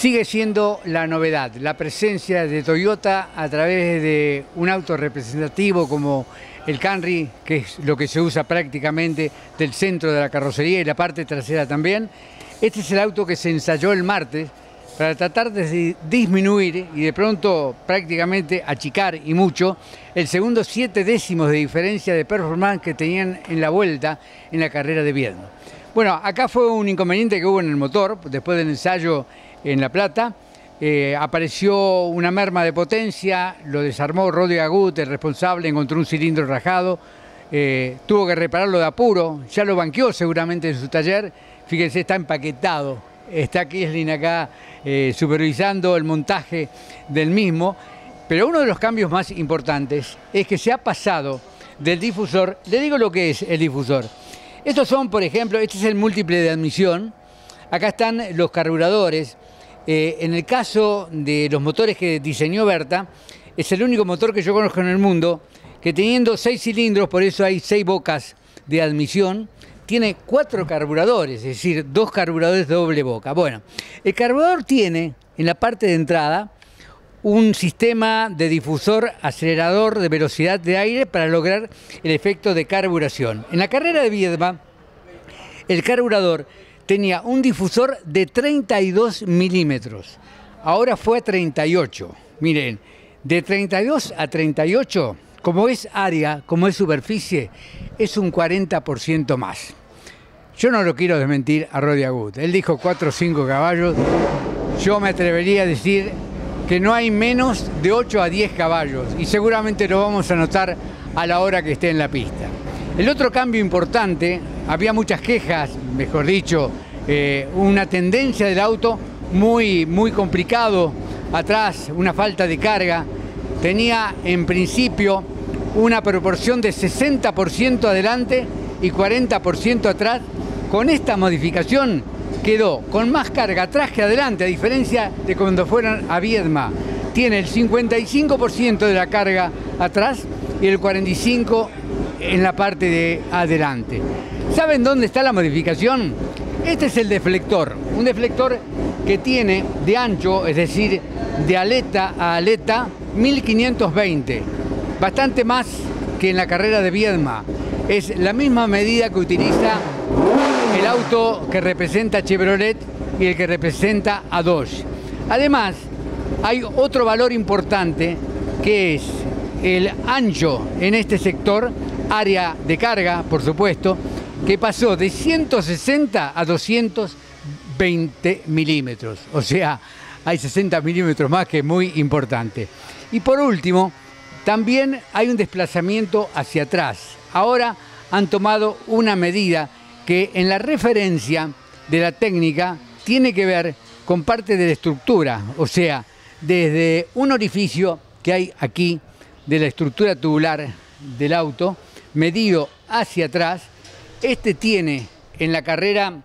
sigue siendo la novedad, la presencia de Toyota a través de un auto representativo como el Camry, que es lo que se usa prácticamente del centro de la carrocería y la parte trasera también. Este es el auto que se ensayó el martes para tratar de disminuir y de pronto prácticamente achicar y mucho el segundo siete décimos de diferencia de performance que tenían en la vuelta en la carrera de Viedma. Bueno, acá fue un inconveniente que hubo en el motor después del ensayo en La Plata. Eh, apareció una merma de potencia, lo desarmó Rodrigo Agut, el responsable, encontró un cilindro rajado, eh, tuvo que repararlo de apuro, ya lo banqueó seguramente en su taller, fíjense, está empaquetado, está Kieslin acá eh, supervisando el montaje del mismo, pero uno de los cambios más importantes es que se ha pasado del difusor, le digo lo que es el difusor, estos son, por ejemplo, este es el múltiple de admisión, acá están los carburadores, eh, en el caso de los motores que diseñó Berta, es el único motor que yo conozco en el mundo que teniendo seis cilindros, por eso hay seis bocas de admisión, tiene cuatro carburadores, es decir, dos carburadores de doble boca. Bueno, el carburador tiene en la parte de entrada un sistema de difusor acelerador de velocidad de aire para lograr el efecto de carburación. En la carrera de Viedma, el carburador tenía un difusor de 32 milímetros. Ahora fue a 38. Miren, de 32 a 38, como es área, como es superficie, es un 40% más. Yo no lo quiero desmentir a Rodi Agut. Él dijo 4 o 5 caballos. Yo me atrevería a decir que no hay menos de 8 a 10 caballos y seguramente lo vamos a notar a la hora que esté en la pista. El otro cambio importante, había muchas quejas, mejor dicho, eh, una tendencia del auto muy, muy complicado atrás, una falta de carga. Tenía en principio una proporción de 60% adelante y 40% atrás. Con esta modificación quedó con más carga atrás que adelante, a diferencia de cuando fueran a Viedma. Tiene el 55% de la carga atrás y el 45% en la parte de adelante. ¿Saben dónde está la modificación? Este es el deflector, un deflector que tiene de ancho, es decir, de aleta a aleta, 1520, bastante más que en la carrera de Viedma. Es la misma medida que utiliza el auto que representa Chevrolet y el que representa a Dodge. Además, hay otro valor importante que es el ancho en este sector área de carga, por supuesto, que pasó de 160 a 220 milímetros. O sea, hay 60 milímetros más que es muy importante. Y por último, también hay un desplazamiento hacia atrás. Ahora han tomado una medida que en la referencia de la técnica tiene que ver con parte de la estructura, o sea, desde un orificio que hay aquí de la estructura tubular del auto, medido hacia atrás, este tiene en la carrera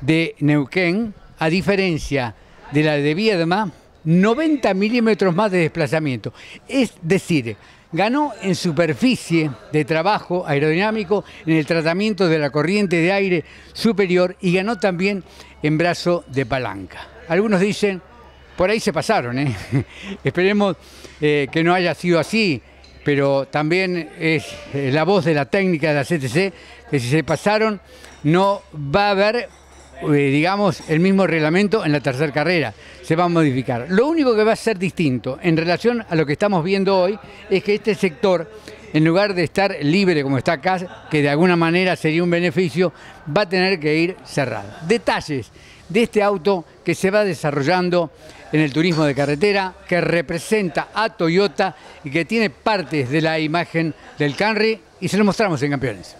de Neuquén, a diferencia de la de Viedma, 90 milímetros más de desplazamiento. Es decir, ganó en superficie de trabajo aerodinámico, en el tratamiento de la corriente de aire superior y ganó también en brazo de palanca. Algunos dicen, por ahí se pasaron, ¿eh? esperemos eh, que no haya sido así pero también es eh, la voz de la técnica de la CTC, que si se pasaron no va a haber, eh, digamos, el mismo reglamento en la tercera carrera, se va a modificar. Lo único que va a ser distinto en relación a lo que estamos viendo hoy es que este sector, en lugar de estar libre como está acá, que de alguna manera sería un beneficio, va a tener que ir cerrado. Detalles de este auto que se va desarrollando en el turismo de carretera, que representa a Toyota y que tiene partes de la imagen del Camry y se lo mostramos en Campeones.